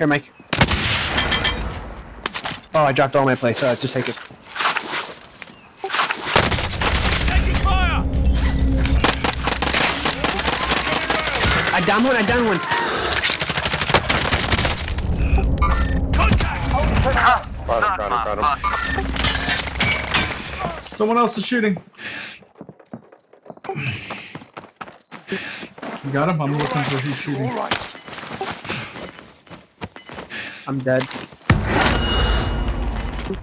Here, Mike. Oh, I dropped all my plates. Uh, just take it. Taking fire! I down one. I down one. Contact! Got him, got him, got him. Someone else is shooting. You got him? I'm looking for who's shooting. All right. I'm dead.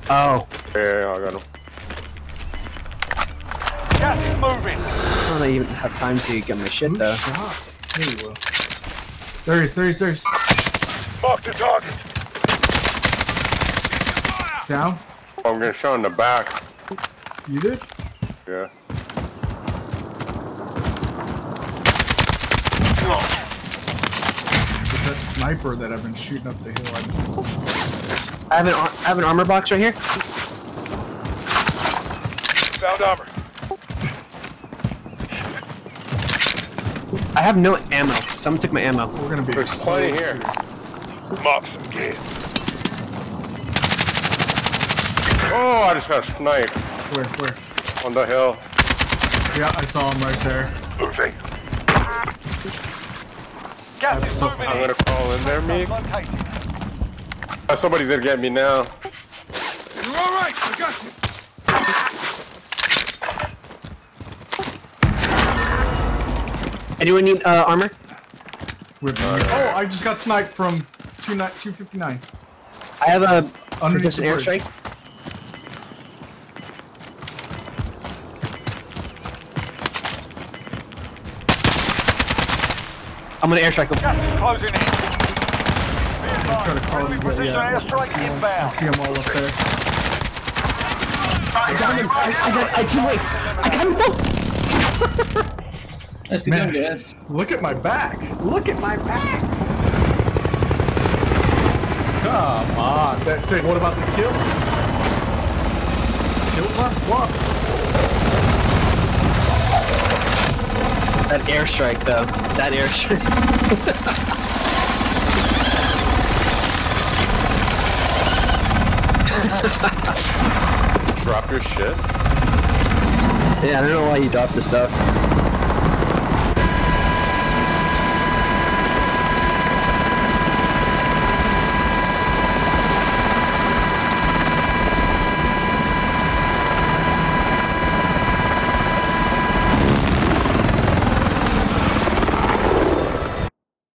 Oh, Yeah, yeah, I got him. Gas is moving. I don't even have time to get my shit Who though. shot? There you go. There he is, there he is, there he is. Mark the target. Fire! Down. Oh, I'm gonna shot in the back. You did? Yeah. It's that sniper that I've been shooting up the hill. I- I have an I have an armor box right here. Found armor. I have no ammo. Someone took my ammo. We're gonna be. There's plenty here. Mark some gear. Oh, I just got sniped Where, where? on the hill. Yeah, I saw him right there. Moving. Gas is moving I'm gonna crawl in there, Meek. Oh, somebody's gonna get me now. You're all right. I got you. Anyone need uh, armor? With oh, I just got sniped from two 259. I have a Underneath just an the bridge. airstrike. I'm gonna airstrike him. Gas is closing in. I'm trying to call Enemy him, but precision yeah. airstrike I inbound. see him all up there. I got him. I, I got. I team wait. I got him. No. That's the Man. gun. Look at my back. Look at my back. Come on. That, say, what about the kills? Kills aren't fluff. That airstrike though. That airstrike. Drop your shit. yeah, I don't know why you dropped the stuff.